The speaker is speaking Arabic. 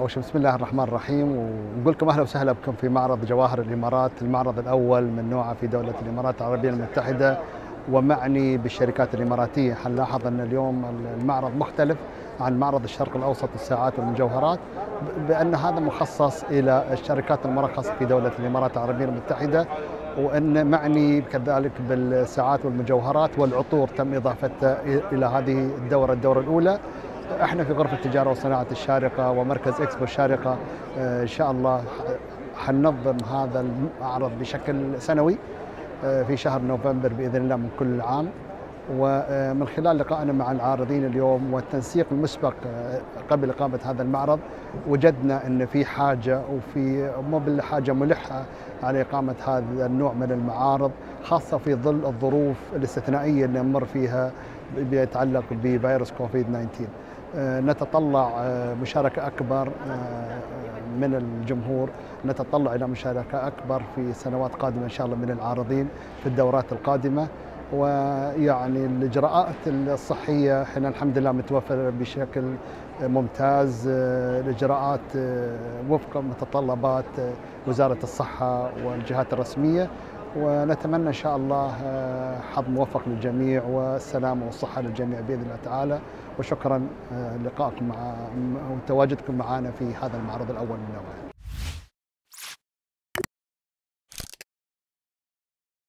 أول شيء بسم الله الرحمن الرحيم ونقول لكم أهلا وسهلا بكم في معرض جواهر الإمارات، المعرض الأول من نوعه في دولة الإمارات العربية المتحدة. ومعني بالشركات الإماراتية، حنلاحظ أن اليوم المعرض مختلف عن معرض الشرق الأوسط للساعات والمجوهرات بأن هذا مخصص إلى الشركات المرخصة في دولة الإمارات العربية المتحدة وأن معني كذلك بالساعات والمجوهرات والعطور تم اضافتها إلى هذه الدورة الدورة الأولى. إحنا في غرفة التجارة والصناعه الشارقة ومركز إكسبو الشارقة إن شاء الله حننظم هذا المعرض بشكل سنوي في شهر نوفمبر بإذن الله من كل عام. ومن خلال لقائنا مع العارضين اليوم والتنسيق المسبق قبل إقامة هذا المعرض وجدنا إن في حاجة وفي مو بالحاجة ملحة على إقامة هذا النوع من المعارض خاصة في ظل الظروف الاستثنائية اللي نمر فيها بيتعلق بفيروس كوفيد 19 نتطلع مشاركة أكبر من الجمهور. نتطلع إلى مشاركة أكبر في سنوات قادمة إن شاء الله من العارضين في الدورات القادمة. ويعني الإجراءات الصحية إحنا الحمد لله متوفرة بشكل ممتاز. الإجراءات وفق متطلبات وزارة الصحة والجهات الرسمية. ونتمنى إن شاء الله حظ موفق للجميع والسلامه والصحة للجميع بإذن الله تعالى وشكرا لقائكم مع وتواجدكم معنا في هذا المعرض الأول من نوعه.